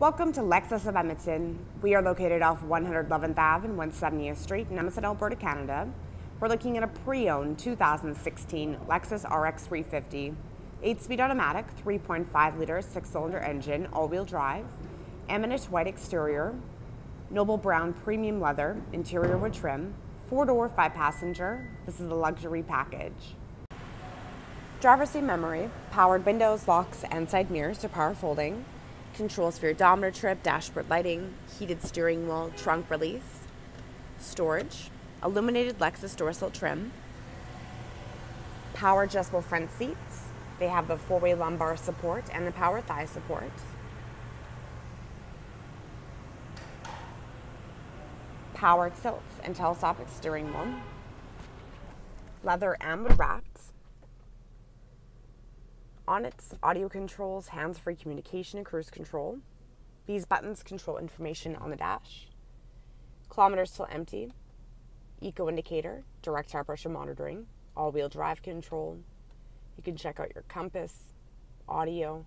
Welcome to Lexus of Edmonton. We are located off 111th Ave and 170th Street in Edmonton, Alberta, Canada. We're looking at a pre-owned 2016 Lexus RX 350. 8-speed automatic, 3.5 liter, 6-cylinder engine, all-wheel drive, eminent white exterior, noble brown premium leather, interior wood trim, 4-door, 5-passenger. This is the luxury package. Driver seat memory, powered windows, locks, and side mirrors to power folding, controls for your odometer trip, dashboard lighting, heated steering wheel, trunk release, storage, illuminated Lexus door sill trim, power adjustable front seats. They have the four-way lumbar support and the power thigh support. Power tilts and telescopic steering wheel. Leather wood wrapped on its audio controls, hands-free communication and cruise control. These buttons control information on the dash. Kilometers till empty. Eco indicator, direct tire pressure monitoring, all-wheel drive control. You can check out your compass, audio,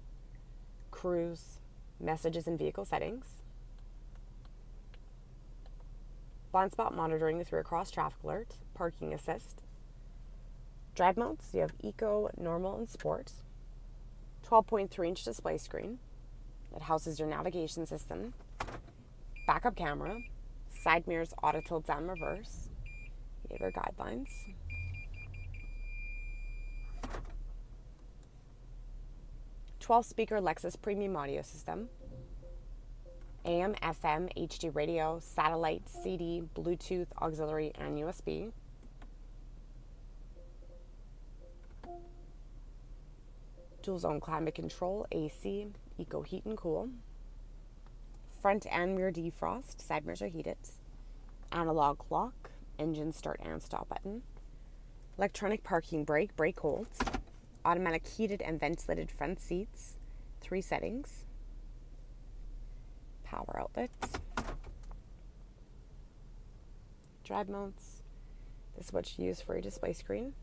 cruise, messages and vehicle settings. Blind spot monitoring with rear cross traffic alert, parking assist. Drive modes, you have eco, normal, and sport. 12.3 inch display screen. It houses your navigation system, backup camera, side mirrors, auto tilt down reverse. You guidelines. Twelve speaker Lexus premium audio system. AM, FM, HD radio, satellite, CD, Bluetooth, auxiliary, and USB. Dual zone climate control, AC, eco heat and cool, front and rear defrost, side mirrors are heated, analog clock, engine start and stop button, electronic parking brake, brake holds, automatic heated and ventilated front seats, three settings, power outlets, drive modes. This is what you use for your display screen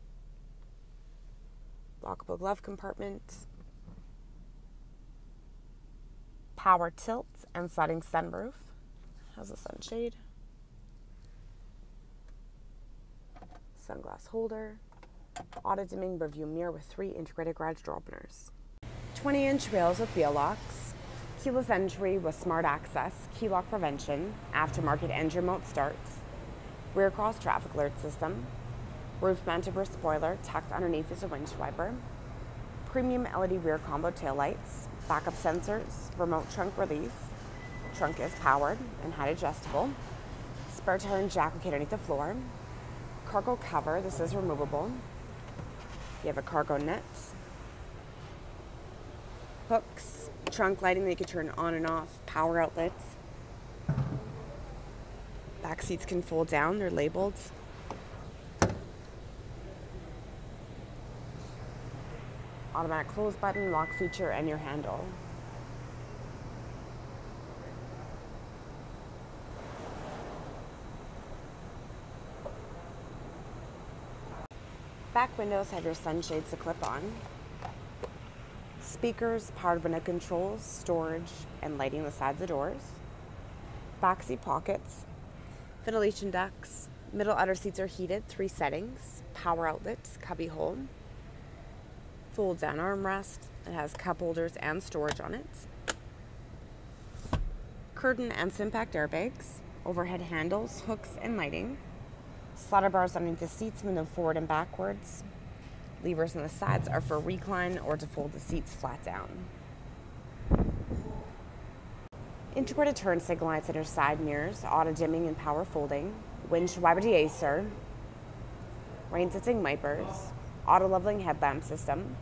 lockable glove compartment, power tilt and sliding sunroof, has a sunshade, sunglass holder, auto dimming rearview mirror with three integrated garage door openers, 20 inch wheels with wheel locks, keyless entry with smart access, key lock prevention, aftermarket engine remote start, rear cross traffic alert system, Roof mounted rear spoiler tucked underneath is a windshield wiper. Premium LED rear combo taillights, backup sensors, remote trunk release. Trunk is powered and height adjustable. Spare tire and jack located underneath the floor. Cargo cover, this is removable. You have a cargo net. Hooks, trunk lighting that you can turn on and off, power outlets. Back seats can fold down, they're labeled. Automatic close button, lock feature, and your handle. Back windows have your sunshades to clip on. Speakers, powered window controls, storage, and lighting the sides of doors. Backseat pockets, ventilation ducts, middle outer seats are heated, three settings, power outlets, cubby hole fold down armrest. It has cup holders and storage on it. Curtain and impact airbags, overhead handles, hooks, and lighting. Slaughter bars underneath the seats move them forward and backwards. Levers on the sides are for recline or to fold the seats flat down. Integrated turn signal lights at your side mirrors, auto dimming and power folding, windshield wiper deicer, rain sensing wipers, auto leveling headlamp system,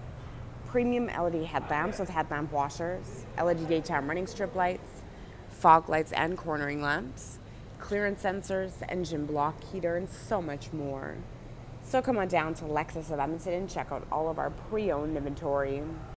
premium LED headlamps with headlamp washers, LED daytime running strip lights, fog lights and cornering lamps, clearance sensors, engine block heater, and so much more. So come on down to Lexus of Edmonton and check out all of our pre-owned inventory.